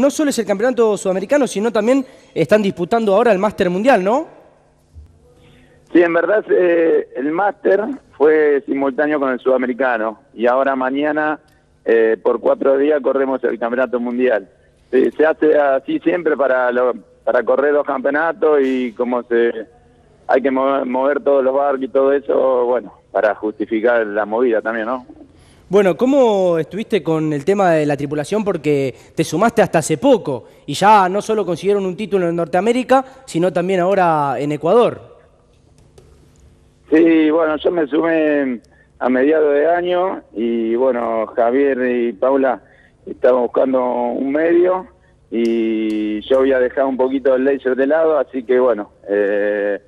No solo es el campeonato sudamericano, sino también están disputando ahora el Máster Mundial, ¿no? Sí, en verdad eh, el Máster fue simultáneo con el sudamericano y ahora mañana eh, por cuatro días corremos el campeonato mundial. se hace así siempre para, para correr dos campeonatos y como se hay que mover, todos los barcos y todo eso, bueno, para justificar la movida también, ¿no? Bueno, ¿cómo estuviste con el tema de la tripulación? Porque te sumaste hasta hace poco y ya no solo consiguieron un título en Norteamérica, sino también ahora en Ecuador. Sí, bueno, yo me sumé a mediados de año y bueno, Javier y Paula estaban buscando un medio y yo había dejado un poquito el laser de lado, así que bueno, eh,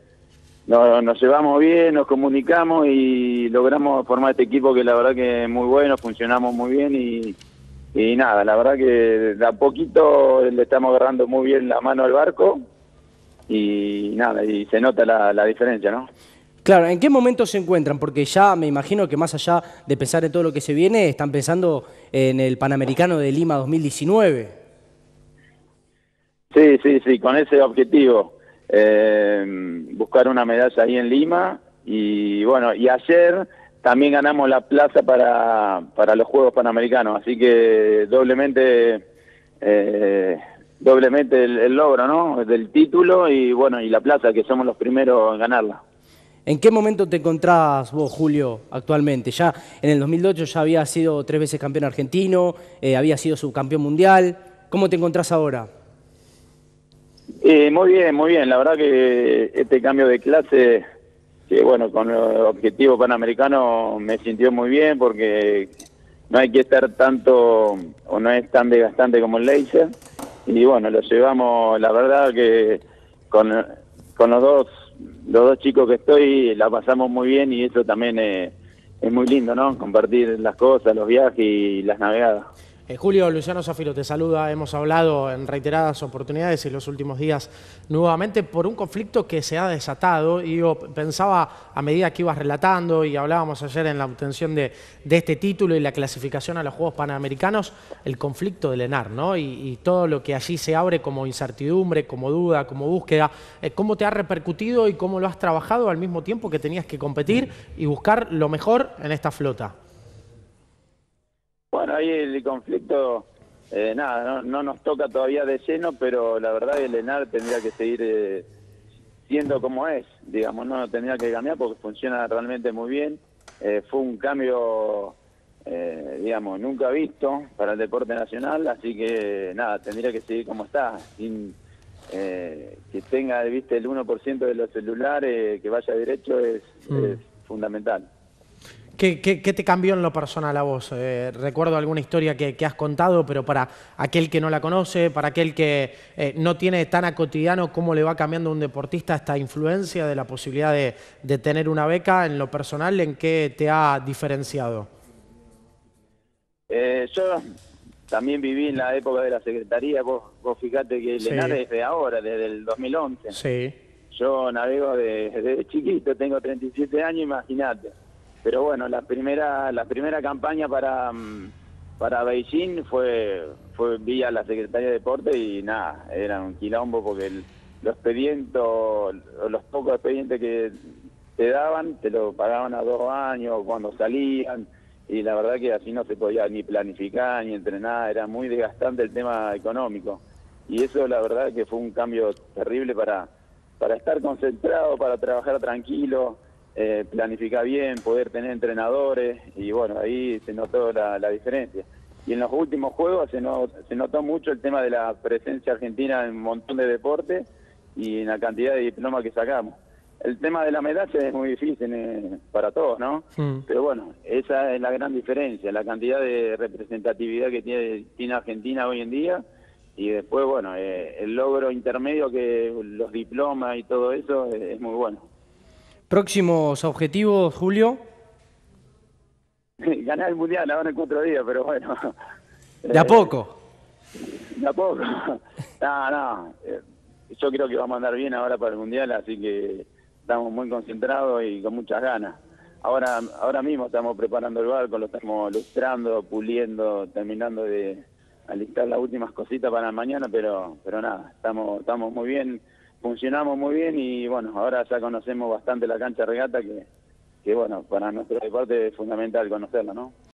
nos, llevamos bien, nos comunicamos y logramos formar este equipo que la verdad que es muy bueno, funcionamos muy bien y, nada, la verdad que de a poquito le estamos agarrando muy bien la mano al barco y nada, y se nota la, la diferencia, ¿no? Claro, ¿en qué momento se encuentran? Porque ya me imagino que más allá de pensar en todo lo que se viene, están pensando en el Panamericano de Lima 2019. Sí, sí, sí, con ese objetivo eh, buscar una medalla ahí en Lima y bueno, y ayer también ganamos la plaza para, para los Juegos Panamericanos, así que doblemente eh, doblemente el, logro, ¿no? Del título y bueno, y la plaza, que somos los primeros en ganarla. ¿En qué momento te encontrás vos, Julio, actualmente? Ya en el 2008 ya había sido tres veces campeón argentino, eh, había sido subcampeón mundial. ¿Cómo te encontrás ahora? Eh, muy bien, muy bien. La verdad que este cambio de clase, que bueno, con el objetivo panamericano me sintió muy bien porque no hay que estar tanto o no es tan desgastante como el laser. Y bueno, lo llevamos, la verdad que con, con los dos los dos chicos que estoy la pasamos muy bien y eso también es muy lindo, ¿no? Compartir las cosas, los viajes y las navegadas. Eh, Julio, Luciano Zafiro te saluda. Hemos hablado en reiteradas oportunidades en los últimos días nuevamente por un conflicto que se ha desatado. Y yo pensaba a medida que ibas relatando y hablábamos ayer en la obtención de, este título y la clasificación a los Juegos Panamericanos, el conflicto del ENAR, ¿no? Y, todo lo que allí se abre como incertidumbre, como duda, como búsqueda. Eh, ¿Cómo te ha repercutido y cómo lo has trabajado al mismo tiempo que tenías que competir y buscar lo mejor en esta flota? Bueno, ahí el conflicto, eh, nada, no, nos toca todavía de lleno, pero la verdad el ENAR tendría que seguir eh, siendo como es, digamos, no tendría que cambiar porque funciona realmente muy bien. Eh, fue un cambio, digamos, nunca visto para el deporte nacional, así que nada, tendría que seguir como está, sin que tenga, viste, el 1% de los celulares, que vaya derecho es mm. fundamental. ¿Qué, te cambió en lo personal a vos? Eh, recuerdo alguna historia que, has contado, pero para aquel que no la conoce, para aquel que eh, no tiene tan a cotidiano, ¿cómo le va cambiando a un deportista esta influencia de la posibilidad de, tener una beca en lo personal? ¿En qué te ha diferenciado? Eh, yo también viví en la época de la Secretaría, vos, vos fíjate que sí. desde ahora, desde el 2011. Sí. Yo navego desde chiquito, tengo 37 años, imagínate pero bueno, la primera la primera campaña para mm, para Beijing fue fue vía la Secretaría de Deporte y nada, era un quilombo porque los expedientes, los pocos expedientes que te daban, te lo pagaban a dos años cuando salían y la verdad que así no se podía ni planificar ni entrenar, era muy desgastante el tema económico. Y eso la verdad que fue un cambio terrible para para estar concentrado, para trabajar tranquilo, eh, planificar bien, poder tener entrenadores y bueno, ahí se notó la, diferencia. Y en los últimos juegos se, se notó mucho el tema de la presencia argentina en un montón de deportes y en la cantidad de diplomas que sacamos. El tema de la medalla es muy difícil eh, para todos, ¿no? Mm. Pero bueno, esa es la gran diferencia, la cantidad de representatividad que tiene, tiene Argentina hoy en día y después, bueno, eh, el logro intermedio que los diplomas y todo eso es muy bueno. ¿Próximos objetivos, Julio? Ganar el Mundial ahora en cuatro días, pero bueno. ¿De a poco? De a poco. No, no. Eh, yo creo que vamos a andar bien ahora para el Mundial, así que estamos muy concentrados y con muchas ganas. Ahora, ahora mismo estamos preparando el barco, lo estamos lustrando, puliendo, terminando de, alistar las últimas cositas para mañana, pero pero nada, estamos estamos muy bien, funcionamos muy bien y bueno, ahora ya conocemos bastante la cancha regata que, que bueno, para nuestro deporte es fundamental conocerla, ¿no?